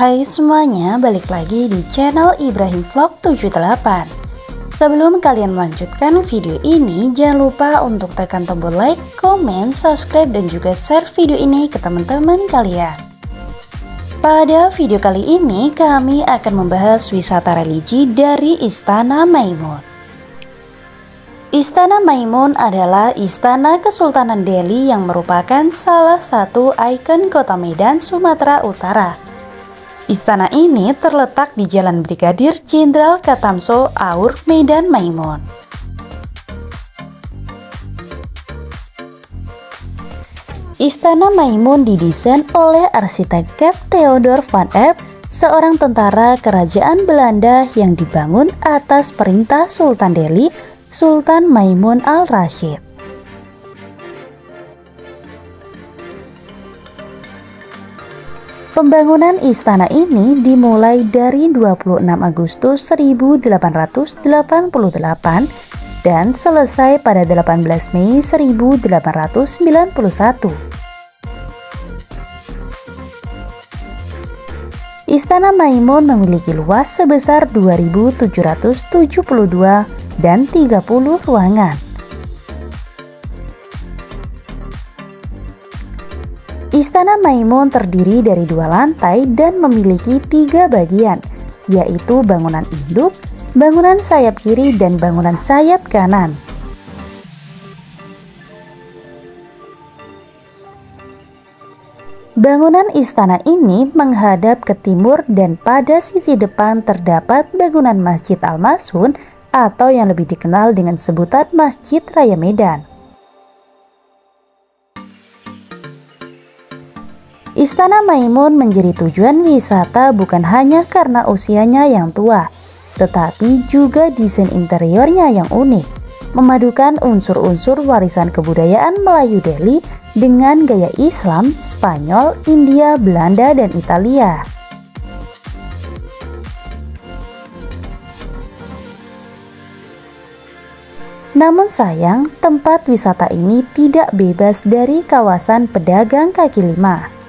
Hai semuanya, balik lagi di channel Ibrahim Vlog 78 Sebelum kalian melanjutkan video ini, jangan lupa untuk tekan tombol like, komen, subscribe, dan juga share video ini ke teman-teman kalian. Pada video kali ini, kami akan membahas wisata religi dari Istana Maimun. Istana Maimun adalah istana Kesultanan Delhi yang merupakan salah satu ikon kota Medan, Sumatera Utara Istana ini terletak di Jalan Brigadir Jenderal Katamso Aur, Medan Maimun. Istana Maimun didesain oleh arsitek Cap Theodor van Epp, seorang tentara kerajaan Belanda yang dibangun atas perintah Sultan Delhi, Sultan Maimun al-Rashid. Pembangunan istana ini dimulai dari 26 Agustus 1888 dan selesai pada 18 Mei 1891. Istana Maimun memiliki luas sebesar 2772 dan 30 ruangan. Istana Maimun terdiri dari dua lantai dan memiliki tiga bagian, yaitu bangunan induk, bangunan sayap kiri, dan bangunan sayap kanan. Bangunan istana ini menghadap ke timur dan pada sisi depan terdapat bangunan Masjid Al-Masun atau yang lebih dikenal dengan sebutan Masjid Raya Medan. Istana Maimun menjadi tujuan wisata bukan hanya karena usianya yang tua, tetapi juga desain interiornya yang unik, memadukan unsur-unsur warisan kebudayaan Melayu Delhi dengan gaya Islam, Spanyol, India, Belanda, dan Italia. Namun sayang, tempat wisata ini tidak bebas dari kawasan pedagang kaki lima.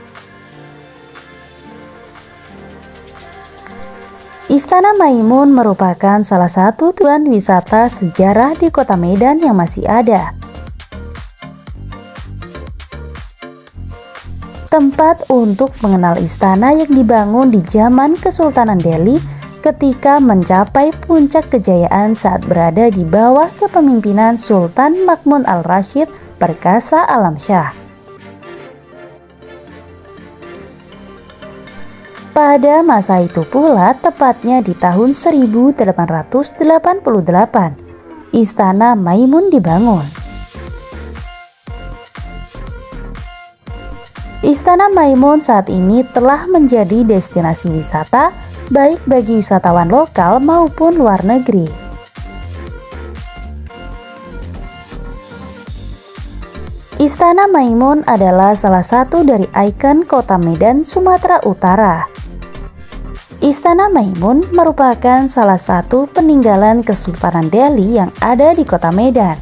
Istana Maimun merupakan salah satu tujuan wisata sejarah di kota Medan yang masih ada. Tempat untuk mengenal istana yang dibangun di zaman Kesultanan Delhi ketika mencapai puncak kejayaan saat berada di bawah kepemimpinan Sultan Makmun al-Rashid Perkasa Alam Shah. Pada masa itu pula, tepatnya di tahun 1888, Istana Maimun dibangun. Istana Maimun saat ini telah menjadi destinasi wisata baik bagi wisatawan lokal maupun luar negeri. Istana Maimun adalah salah satu dari ikon kota Medan, Sumatera Utara. Istana Maimun merupakan salah satu peninggalan Kesultanan Delhi yang ada di kota Medan.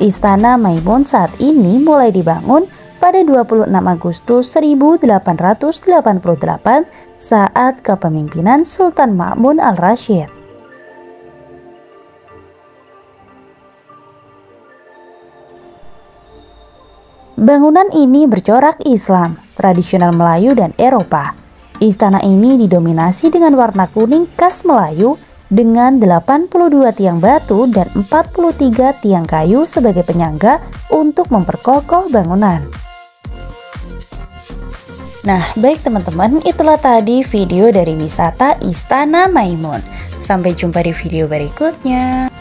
Istana Maimun saat ini mulai dibangun pada 26 Agustus 1888 saat kepemimpinan Sultan Ma'mun al-Rashid. Bangunan ini bercorak Islam, tradisional Melayu dan Eropa Istana ini didominasi dengan warna kuning khas Melayu dengan 82 tiang batu dan 43 tiang kayu sebagai penyangga untuk memperkokoh bangunan. Nah, baik teman-teman, itulah tadi video dari wisata Istana Maimun. Sampai jumpa di video berikutnya.